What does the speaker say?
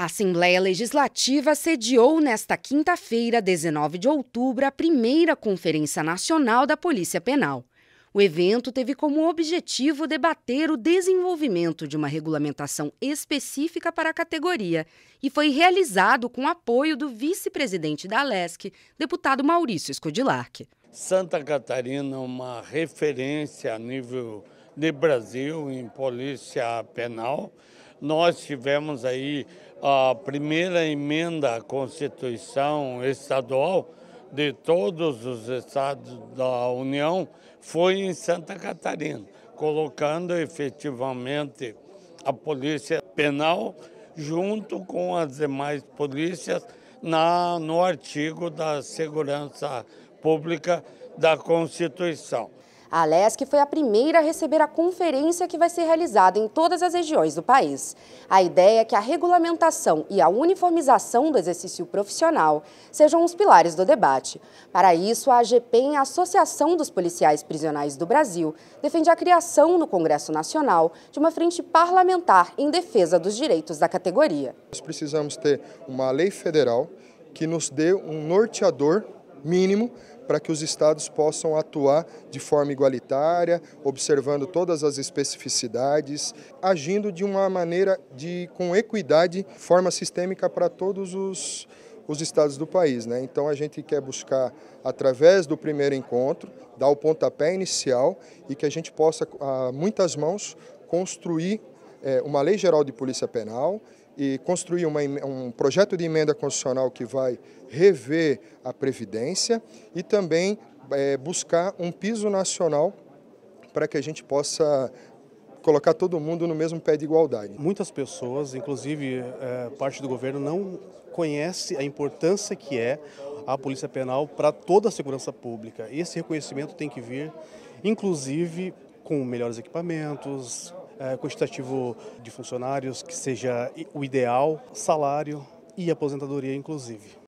A Assembleia Legislativa sediou nesta quinta-feira, 19 de outubro, a primeira Conferência Nacional da Polícia Penal. O evento teve como objetivo debater o desenvolvimento de uma regulamentação específica para a categoria e foi realizado com apoio do vice-presidente da Alesc, deputado Maurício Scodilac. Santa Catarina é uma referência a nível de Brasil em polícia penal. Nós tivemos aí a primeira emenda à Constituição estadual de todos os estados da União foi em Santa Catarina, colocando efetivamente a Polícia Penal junto com as demais polícias na, no artigo da Segurança Pública da Constituição. A Alesc foi a primeira a receber a conferência que vai ser realizada em todas as regiões do país. A ideia é que a regulamentação e a uniformização do exercício profissional sejam os pilares do debate. Para isso, a AGPEM, a Associação dos Policiais Prisionais do Brasil, defende a criação no Congresso Nacional de uma frente parlamentar em defesa dos direitos da categoria. Nós precisamos ter uma lei federal que nos dê um norteador mínimo para que os estados possam atuar de forma igualitária, observando todas as especificidades, agindo de uma maneira de com equidade, forma sistêmica para todos os os estados do país. Né? Então a gente quer buscar, através do primeiro encontro, dar o pontapé inicial e que a gente possa, a muitas mãos, construir é, uma lei geral de polícia penal e construir uma, um projeto de emenda constitucional que vai rever a Previdência e também é, buscar um piso nacional para que a gente possa colocar todo mundo no mesmo pé de igualdade. Muitas pessoas, inclusive é, parte do governo, não conhece a importância que é a Polícia Penal para toda a segurança pública. Esse reconhecimento tem que vir, inclusive, com melhores equipamentos, é, quantitativo de funcionários que seja o ideal, salário e aposentadoria inclusive.